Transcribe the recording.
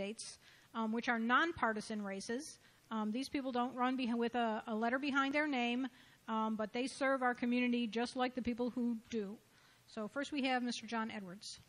candidates, um, which are nonpartisan races. Um, these people don't run with a, a letter behind their name, um, but they serve our community just like the people who do. So first we have Mr. John Edwards.